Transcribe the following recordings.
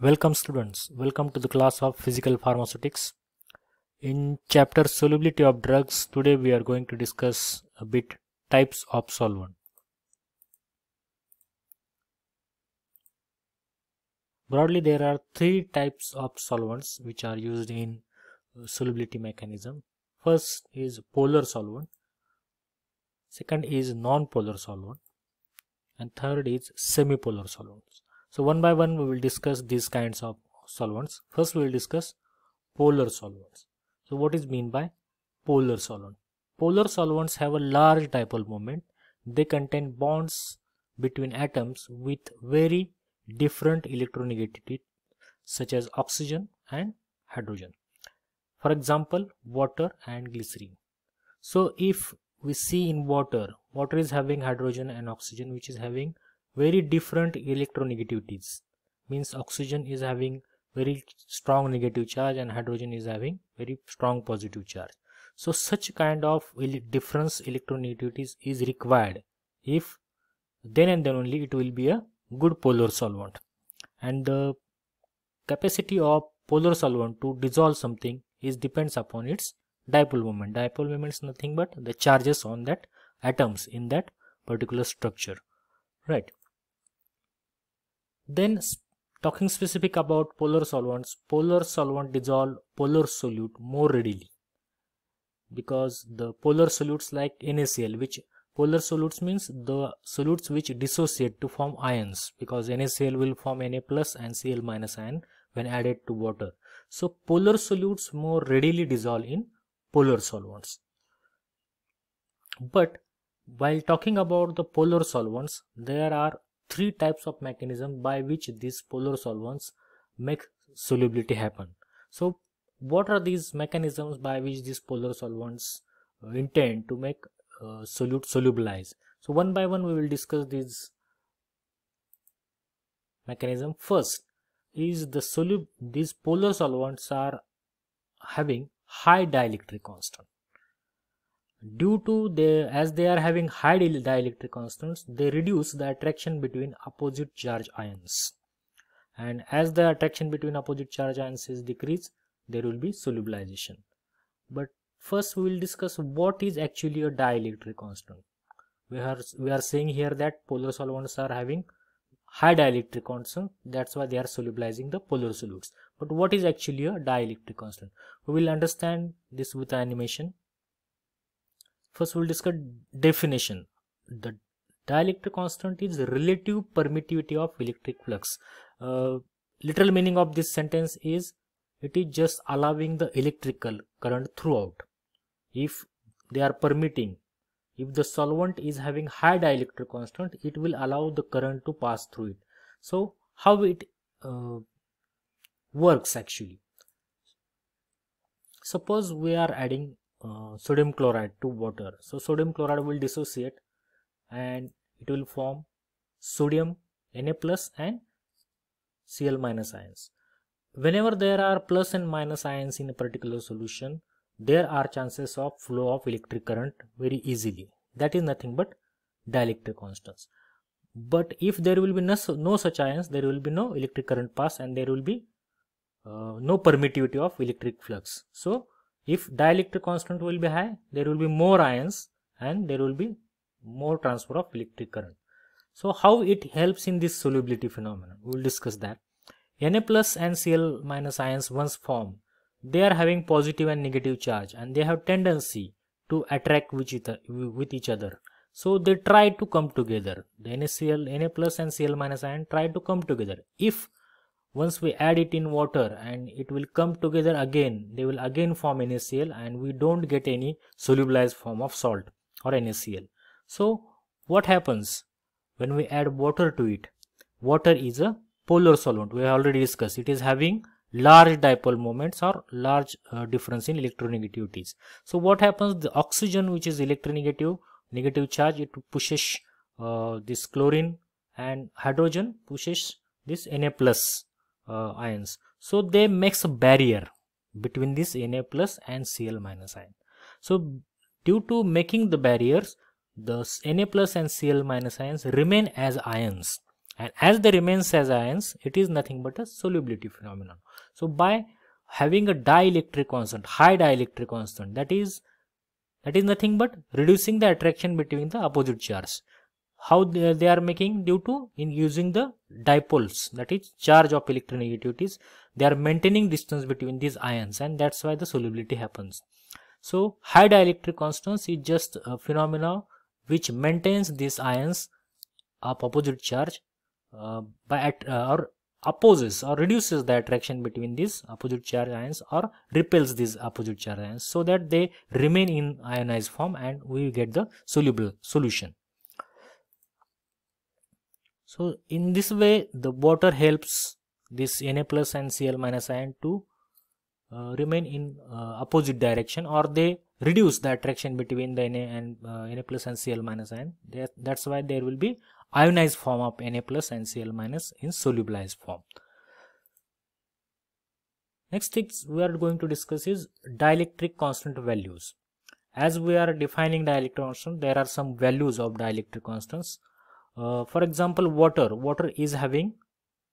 Welcome students, welcome to the class of physical pharmaceutics. In chapter solubility of drugs, today we are going to discuss a bit types of solvent. Broadly there are three types of solvents which are used in uh, solubility mechanism. First is polar solvent, second is non-polar solvent and third is semi-polar solvents. So one by one we will discuss these kinds of solvents. First we will discuss polar solvents. So what is mean by polar solvent? Polar solvents have a large dipole moment. They contain bonds between atoms with very different electronegativity such as oxygen and hydrogen. For example, water and glycerine. So if we see in water, water is having hydrogen and oxygen which is having very different electronegativities means oxygen is having very strong negative charge and hydrogen is having very strong positive charge. So such kind of difference electronegativities is required. If then and then only it will be a good polar solvent. And the capacity of polar solvent to dissolve something is depends upon its dipole moment. Dipole moment is nothing but the charges on that atoms in that particular structure. Right then talking specific about polar solvents, polar solvent dissolve polar solute more readily because the polar solutes like NaCl which polar solutes means the solutes which dissociate to form ions because NaCl will form Na plus and Cl minus ion when added to water. So polar solutes more readily dissolve in polar solvents. But while talking about the polar solvents, there are three types of mechanism by which these polar solvents make solubility happen. So what are these mechanisms by which these polar solvents uh, intend to make uh, solute solubilize? So one by one we will discuss these mechanism. First is the solub these polar solvents are having high dielectric constant Due to the as they are having high dielectric constants, they reduce the attraction between opposite charge ions. And as the attraction between opposite charge ions is decreased, there will be solubilization. But first we will discuss what is actually a dielectric constant. We are we are saying here that polar solvents are having high dielectric constant that's why they are solubilizing the polar solutes but what is actually a dielectric constant we will understand this with animation First, we'll discuss definition. The dielectric constant is relative permittivity of electric flux. Uh, literal meaning of this sentence is it is just allowing the electrical current throughout. If they are permitting, if the solvent is having high dielectric constant, it will allow the current to pass through it. So, how it uh, works actually? Suppose we are adding uh, sodium chloride to water. So sodium chloride will dissociate and it will form sodium Na plus and Cl minus ions. Whenever there are plus and minus ions in a particular solution there are chances of flow of electric current very easily. That is nothing but dielectric constants. But if there will be no, no such ions there will be no electric current pass and there will be uh, no permittivity of electric flux. So if dielectric constant will be high there will be more ions and there will be more transfer of electric current. So how it helps in this solubility phenomenon? We will discuss that. Na plus and Cl minus ions once formed they are having positive and negative charge and they have tendency to attract with each other so they try to come together. The NaCl Na plus and Cl minus ion try to come together. If once we add it in water and it will come together again they will again form NaCl and we don't get any solubilized form of salt or NaCl so what happens? When we add water to it water is a polar solvent. We have already discussed. It is having large dipole moments or large uh, difference in electronegativities so what happens? The oxygen which is electronegative negative charge it pushes uh, this chlorine and hydrogen pushes this Na plus uh, ions. So they makes a barrier between this Na plus and Cl minus ion. So due to making the barriers the Na plus and Cl minus ions remain as ions. And as they remains as ions it is nothing but a solubility phenomenon. So by having a dielectric constant high dielectric constant that is that is nothing but reducing the attraction between the opposite charge how they, are making due to in using the dipoles that is charge of electronegativities they are maintaining distance between these ions and that's why the solubility happens. So high dielectric constants is just a phenomena which maintains these ions of opposite charge uh, by at, uh, or opposes or reduces the attraction between these opposite charge ions or repels these opposite charge ions so that they remain in ionized form and we get the soluble solution so in this way the water helps this Na plus and Cl minus ion to uh, remain in uh, opposite direction or they reduce the attraction between the Na and uh, Na plus and Cl minus ion that, that's why there will be ionized form of Na plus and Cl minus in solubilized form. Next things we are going to discuss is dielectric constant values. As we are defining dielectric constant, there are some values of dielectric constants. Uh, for example, water. Water is having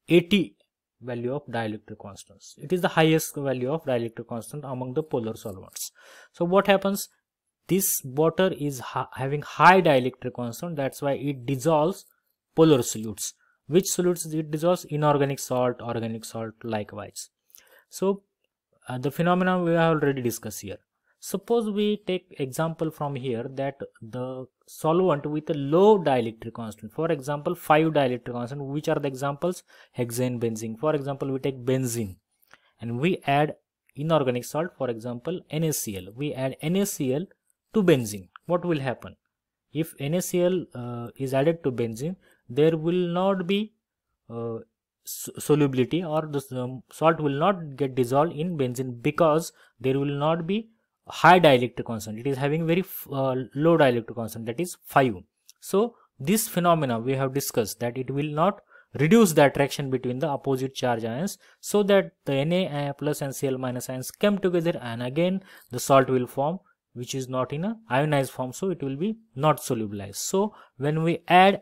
80 value of dielectric constants. It is the highest value of dielectric constant among the polar solvents. So what happens? this water is ha having high dielectric constant that's why it dissolves polar solutes which solutes it dissolves inorganic salt organic salt likewise so uh, the phenomena we have already discussed here suppose we take example from here that the solvent with a low dielectric constant. For example 5 dielectric constant which are the examples? Hexane benzene. For example we take benzene and we add inorganic salt for example NaCl we add NaCl to benzene. What will happen? If NaCl uh, is added to benzene there will not be uh, solubility or the um, salt will not get dissolved in benzene because there will not be high dielectric constant. It is having very uh, low dielectric constant that is 5 so this phenomena we have discussed that it will not reduce the attraction between the opposite charge ions so that the Na uh, plus and Cl minus ions come together and again the salt will form which is not in a ionized form so it will be not solubilized. So when we add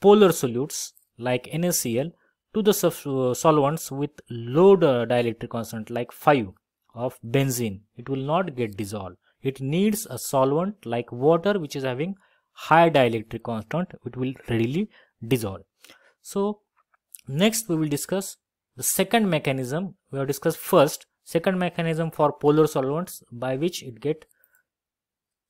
polar solutes like NaCl to the uh, solvents with low dielectric constant like 5 of benzene. It will not get dissolved. It needs a solvent like water which is having high dielectric constant. It will readily dissolve. So next we will discuss the second mechanism. We have discussed first second mechanism for polar solvents by which it get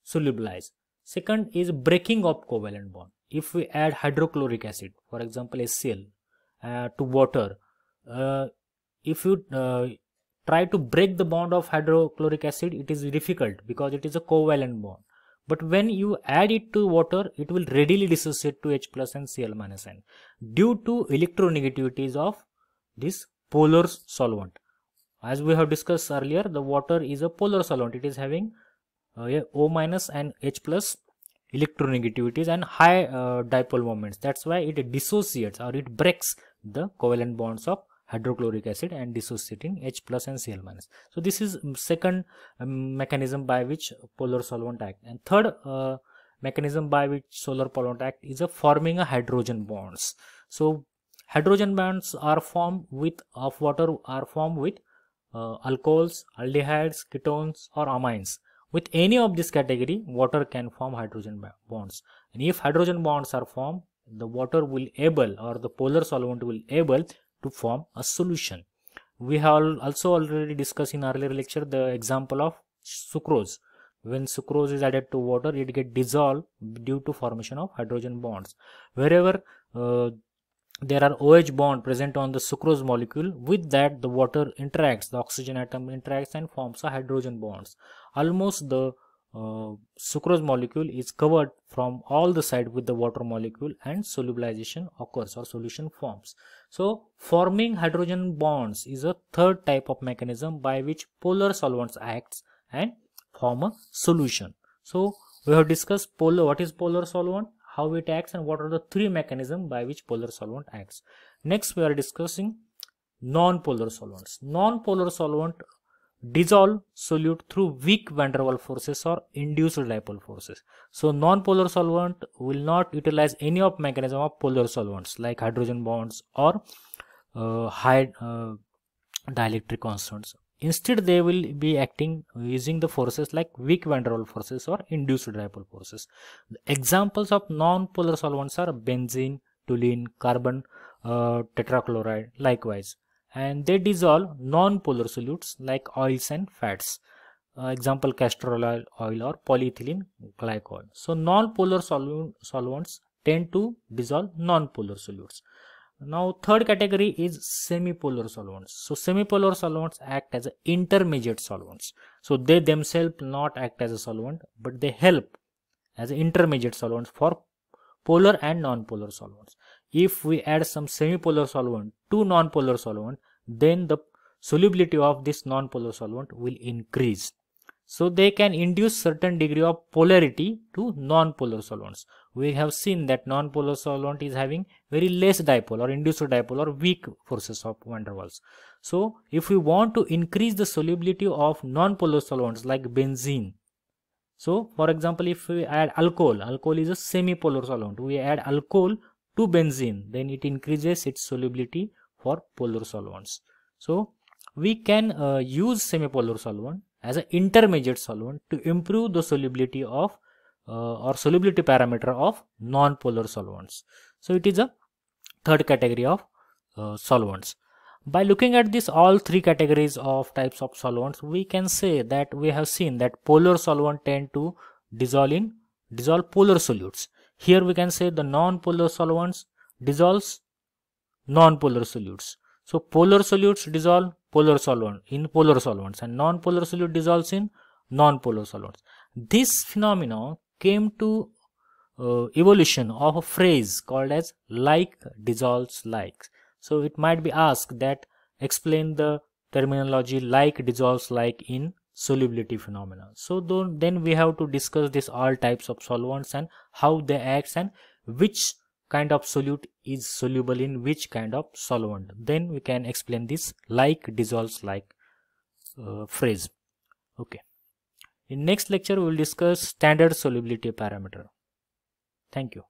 solubilized. Second is breaking of covalent bond. If we add hydrochloric acid, for example HCl, uh, to water, uh, if you uh, try to break the bond of hydrochloric acid, it is difficult because it is a covalent bond. But when you add it to water, it will readily dissociate to H plus and Cl minus N due to electronegativities of this polar solvent. As we have discussed earlier, the water is a polar solvent. It is having uh, O minus and H plus electronegativities and high uh, dipole moments. That's why it dissociates or it breaks the covalent bonds of hydrochloric acid and dissociating H plus and Cl minus. So this is second um, mechanism by which polar solvent act. And third uh, mechanism by which polar solvent act is a forming a hydrogen bonds. So hydrogen bonds are formed with of water are formed with uh, alcohols, aldehydes, ketones or amines with any of this category, water can form hydrogen bonds. And if hydrogen bonds are formed, the water will able or the polar solvent will able to form a solution. We have also already discussed in earlier lecture the example of sucrose. When sucrose is added to water, it get dissolved due to formation of hydrogen bonds. Wherever uh, there are OH bond present on the sucrose molecule with that the water interacts the oxygen atom interacts and forms a hydrogen bonds almost the Uh, sucrose molecule is covered from all the side with the water molecule and solubilization occurs or solution forms so forming hydrogen bonds is a third type of mechanism by which polar solvents acts and form a solution so we have discussed polar what is polar solvent how it acts and what are the three mechanisms by which polar solvent acts. Next we are discussing non-polar solvents. Non-polar solvent dissolve solute through weak van der Waals forces or induced dipole forces. So non-polar solvent will not utilize any of mechanism of polar solvents like hydrogen bonds or uh, high uh, dielectric constants. Instead, they will be acting using the forces like weak van der Waals forces or induced dipole forces. The examples of non-polar solvents are benzene, toluene, carbon uh, tetrachloride likewise and they dissolve non-polar solutes like oils and fats. Uh, example castor oil, oil or polyethylene glycol. So non-polar solvents tend to dissolve non-polar solutes. Now third category is semi-polar solvents. So semi-polar solvents act as intermediate solvents. So they themselves not act as a solvent but they help as intermediate solvents for polar and non-polar solvents. If we add some semi-polar solvent to non-polar solvent, then the solubility of this non-polar solvent will increase. So they can induce certain degree of polarity to non-polar solvents. We have seen that non-polar solvent is having very less dipole or induced dipole or weak forces of van der Waals. So if we want to increase the solubility of non-polar solvents like benzene, so for example if we add alcohol, alcohol is a semi-polar solvent, we add alcohol to benzene, then it increases its solubility for polar solvents. So we can uh, use semi-polar solvent as an intermediate solvent to improve the solubility of uh, or solubility parameter of non-polar solvents. So it is a third category of uh, solvents. By looking at this all three categories of types of solvents, we can say that we have seen that polar solvent tend to dissolve in dissolve polar solutes. Here we can say the non-polar solvents dissolves non-polar solutes. So polar solutes dissolve polar solvent in polar solvents and non-polar solute dissolves in non-polar solvents. This phenomenon came to uh, evolution of a phrase called as like dissolves like. So it might be asked that explain the terminology like dissolves like in solubility phenomena. So then we have to discuss this all types of solvents and how they act and which kind of solute is soluble in which kind of solvent. Then we can explain this like dissolves like uh, phrase. Okay. In next lecture we will discuss standard solubility parameter. Thank you